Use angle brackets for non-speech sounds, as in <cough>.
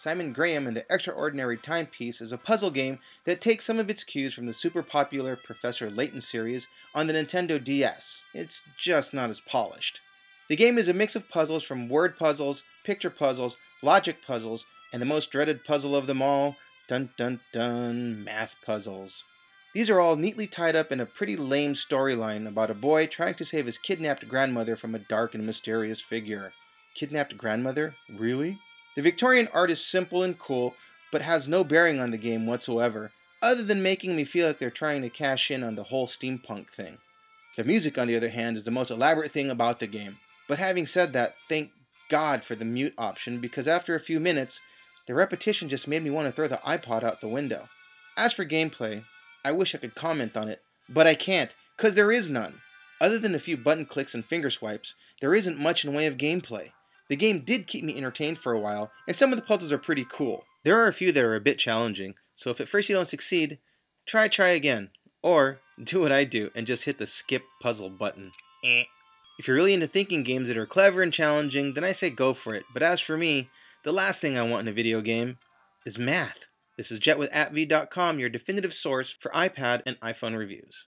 Simon Graham and the Extraordinary Timepiece is a puzzle game that takes some of its cues from the super popular Professor Layton series on the Nintendo DS. It's just not as polished. The game is a mix of puzzles from word puzzles, picture puzzles, logic puzzles, and the most dreaded puzzle of them all, dun dun dun, math puzzles. These are all neatly tied up in a pretty lame storyline about a boy trying to save his kidnapped grandmother from a dark and mysterious figure. Kidnapped grandmother? Really? The Victorian art is simple and cool, but has no bearing on the game whatsoever, other than making me feel like they're trying to cash in on the whole steampunk thing. The music, on the other hand, is the most elaborate thing about the game. But having said that, thank God for the mute option, because after a few minutes, the repetition just made me want to throw the iPod out the window. As for gameplay, I wish I could comment on it, but I can't, because there is none. Other than a few button clicks and finger swipes, there isn't much in the way of gameplay. The game did keep me entertained for a while, and some of the puzzles are pretty cool. There are a few that are a bit challenging, so if at first you don't succeed, try try again. Or <laughs> do what I do and just hit the skip puzzle button. Eh. If you're really into thinking games that are clever and challenging, then I say go for it. But as for me, the last thing I want in a video game is math. This is Jet with AppVee.com, your definitive source for iPad and iPhone reviews.